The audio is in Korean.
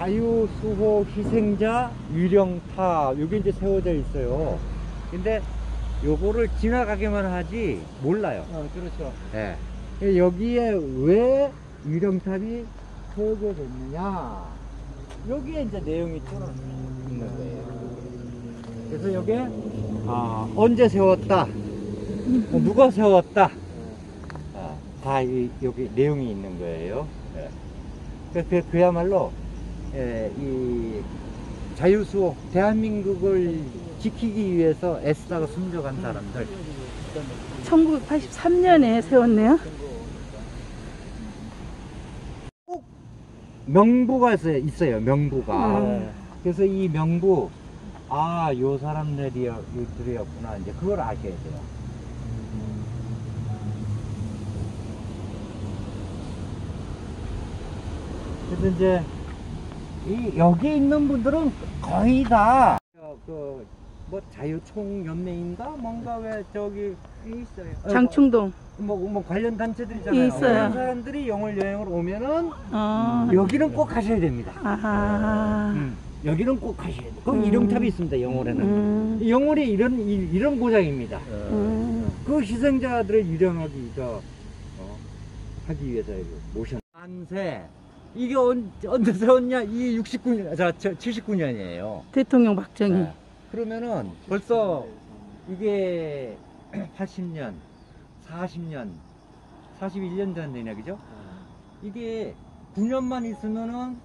자유수호 희생자 유령탑 여기 이제 세워져 있어요. 근데 요거를 지나가게만 하지 몰라요. 어, 그렇죠. 예. 여기에 왜 유령탑이 세워져 있느냐? 여기에 이제 내용이 좀 있는 거예요. 그래서 여기에 아, 언제 세웠다, 어, 누가 세웠다, 아, 다 이, 여기 내용이 있는 거예요. 예. 그, 그, 그야말로 예, 이 자유수호 대한민국을 지키기 위해서 애쓰다가 숨져간 사람들 1983년에 세웠네요. 명부가 있어요, 명부가. 음. 그래서 이 명부, 아, 요 사람들이, 들이었구나. 이제 그걸 아셔야 돼요. 그래서 이제, 이, 여기 있는 분들은 거의 다, 어, 그, 뭐, 자유총 연맹인가? 뭔가 왜 저기, 있어요. 장충동. 뭐, 뭐, 관련 단체들이잖아요. 있어요. 그런 사람들이 영월 여행을 오면은, 어. 여기는 꼭 가셔야 됩니다. 아하. 음, 여기는 꼭 가셔야 돼요. 거기 음. 이령탑이 있습니다, 영월에는. 음. 영월이 이런, 이- 이런 고장입니다. 음. 그 희생자들을 유령하기, 저, 어, 하기 위해서 모션. 만세. 이게 언, 언제 세웠냐? 이 69년, 자, 79년이에요. 대통령 박정희. 네. 그러면은 벌써 이게 80년, 40년, 41년 전 되냐, 그죠? 이게 9년만 있으면은